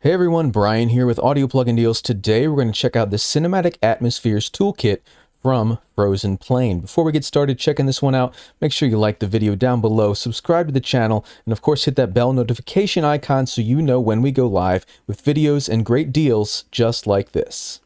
Hey everyone, Brian here with Audio Plugin Deals. Today we're going to check out the Cinematic Atmospheres Toolkit from Frozen Plain. Before we get started checking this one out, make sure you like the video down below, subscribe to the channel, and of course hit that bell notification icon so you know when we go live with videos and great deals just like this.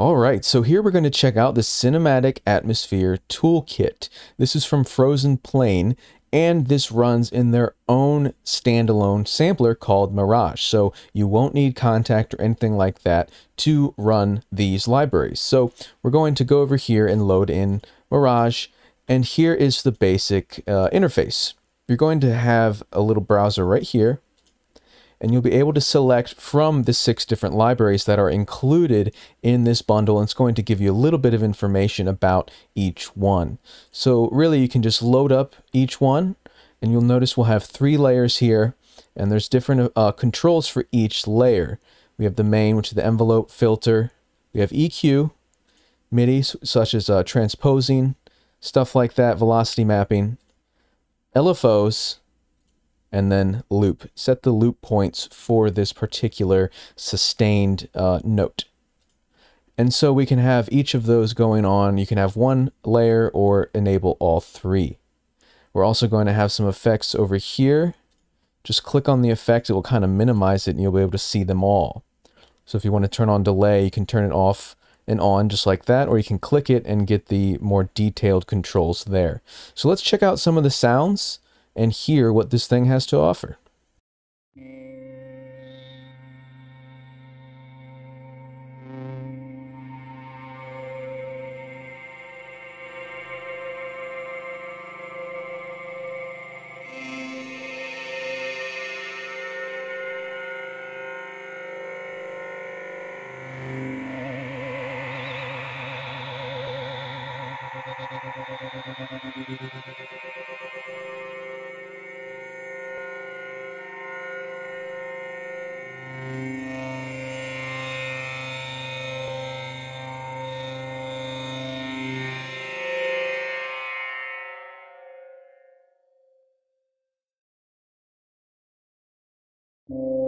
All right, so here we're going to check out the Cinematic Atmosphere Toolkit. This is from Frozen Plain, and this runs in their own standalone sampler called Mirage. So you won't need Kontakt or anything like that to run these libraries. So we're going to go over here and load in Mirage, and here is the basic uh, interface. You're going to have a little browser right here and you'll be able to select from the six different libraries that are included in this bundle and it's going to give you a little bit of information about each one. So really you can just load up each one and you'll notice we'll have three layers here and there's different uh, controls for each layer. We have the main which is the envelope filter, we have EQ, MIDI such as uh, transposing, stuff like that, velocity mapping, LFOs, and then loop. Set the loop points for this particular sustained uh, note. And so we can have each of those going on. You can have one layer or enable all three. We're also going to have some effects over here. Just click on the effect, it will kind of minimize it and you'll be able to see them all. So if you want to turn on delay, you can turn it off and on just like that, or you can click it and get the more detailed controls there. So let's check out some of the sounds and hear what this thing has to offer. Mm-hmm.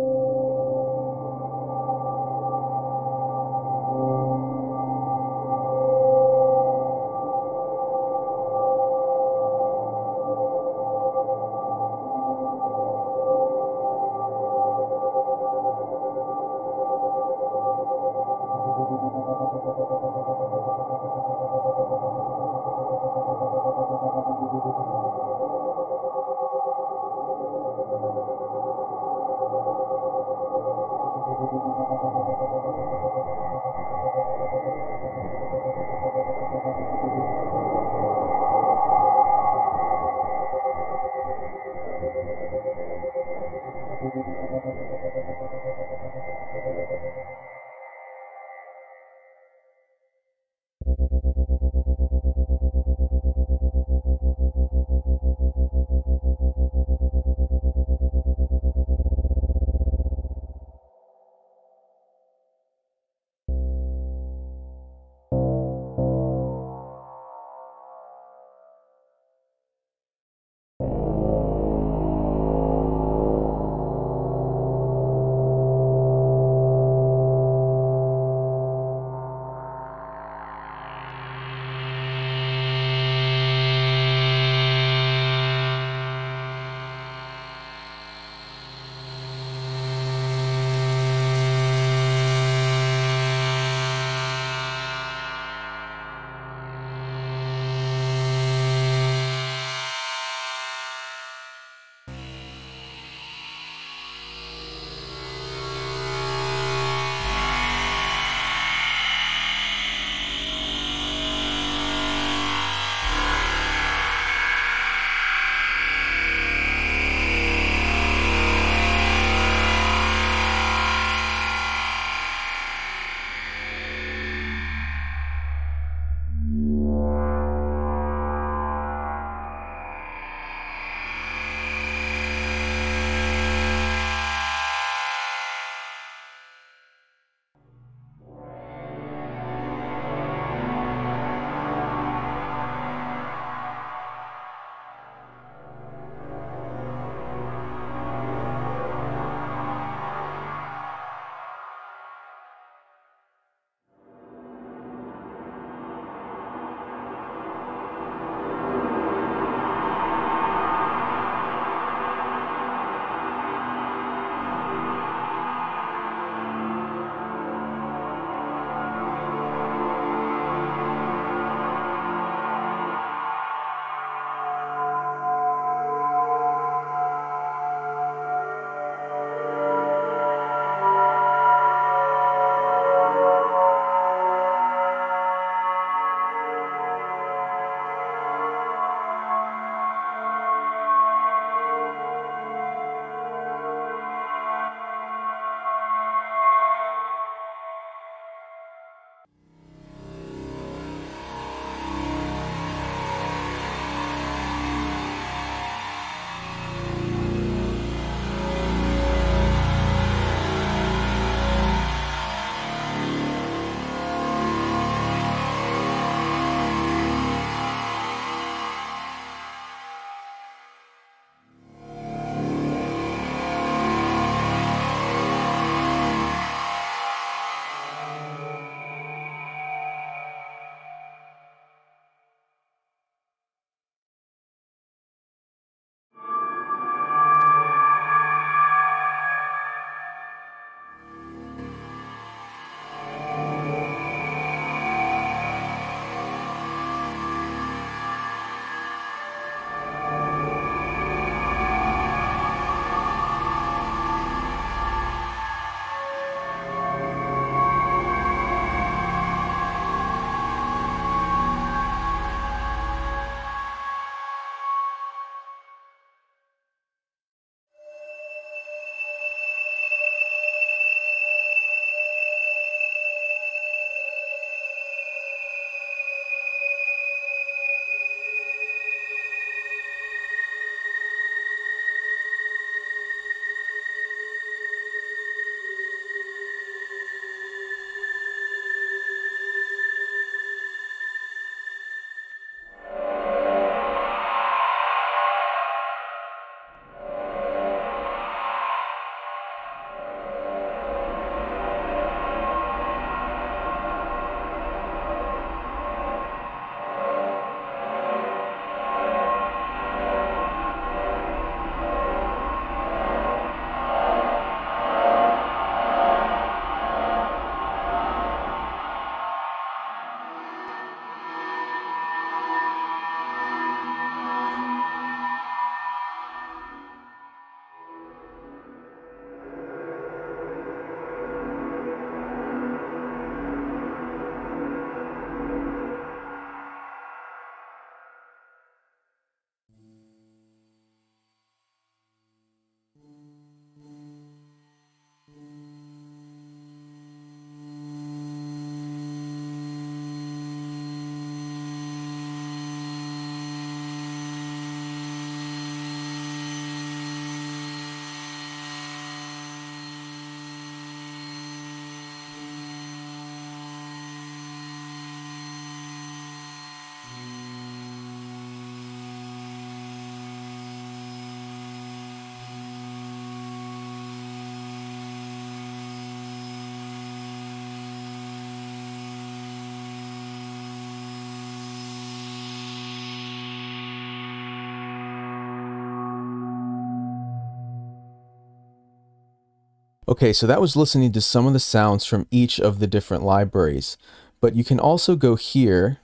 Okay, so that was listening to some of the sounds from each of the different libraries. But you can also go here,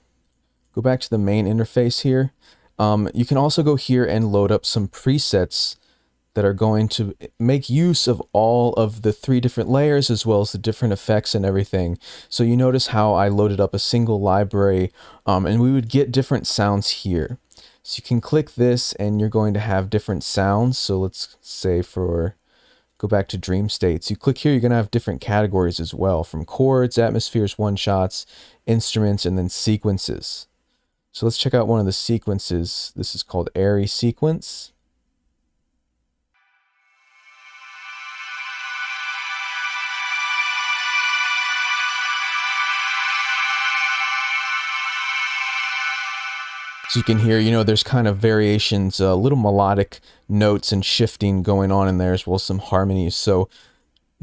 go back to the main interface here. Um, you can also go here and load up some presets that are going to make use of all of the three different layers as well as the different effects and everything. So you notice how I loaded up a single library um, and we would get different sounds here. So you can click this and you're going to have different sounds. So let's say for go back to dream states. You click here, you're going to have different categories as well from chords, atmospheres, one shots, instruments, and then sequences. So let's check out one of the sequences. This is called airy sequence. So you can hear, you know, there's kind of variations, uh, little melodic notes and shifting going on in there as well as some harmonies. So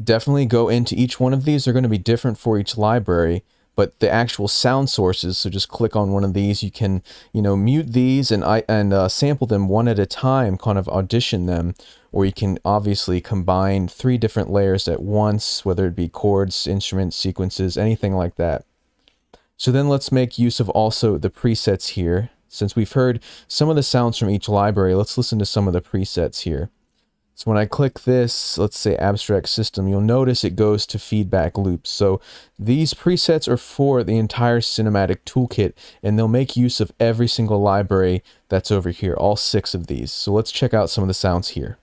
definitely go into each one of these. They're going to be different for each library, but the actual sound sources, so just click on one of these. You can, you know, mute these and, I, and uh, sample them one at a time, kind of audition them, or you can obviously combine three different layers at once, whether it be chords, instruments, sequences, anything like that. So then let's make use of also the presets here. Since we've heard some of the sounds from each library, let's listen to some of the presets here. So when I click this, let's say abstract system, you'll notice it goes to feedback loops. So these presets are for the entire cinematic toolkit and they'll make use of every single library that's over here, all six of these. So let's check out some of the sounds here.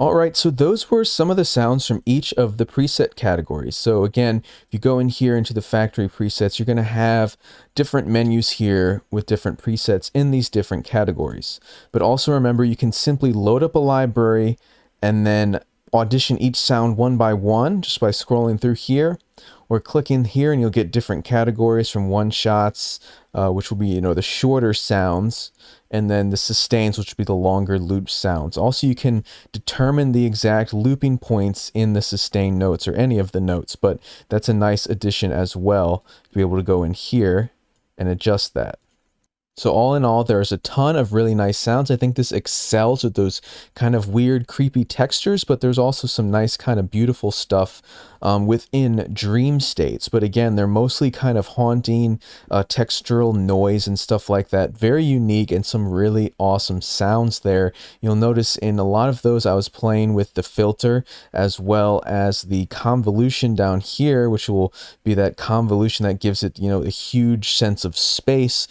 All right, so those were some of the sounds from each of the preset categories. So again, if you go in here into the factory presets, you're going to have different menus here with different presets in these different categories. But also remember, you can simply load up a library and then audition each sound one by one just by scrolling through here or click in here and you'll get different categories from one shots, uh, which will be, you know, the shorter sounds and then the sustains, which will be the longer loop sounds. Also, you can determine the exact looping points in the sustain notes or any of the notes, but that's a nice addition as well to be able to go in here and adjust that. So all in all, there's a ton of really nice sounds. I think this excels with those kind of weird, creepy textures, but there's also some nice kind of beautiful stuff um, within dream states. But again, they're mostly kind of haunting uh, textural noise and stuff like that. Very unique and some really awesome sounds there. You'll notice in a lot of those I was playing with the filter as well as the convolution down here, which will be that convolution that gives it, you know, a huge sense of space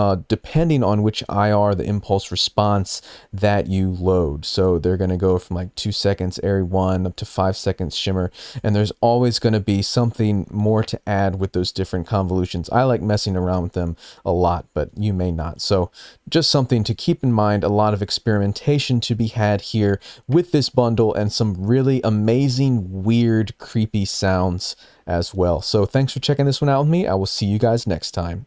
uh, depending on which IR, the impulse response that you load. So they're going to go from like two seconds airy one up to five seconds shimmer and there's always going to be something more to add with those different convolutions. I like messing around with them a lot, but you may not. So just something to keep in mind, a lot of experimentation to be had here with this bundle and some really amazing, weird, creepy sounds as well. So thanks for checking this one out with me. I will see you guys next time.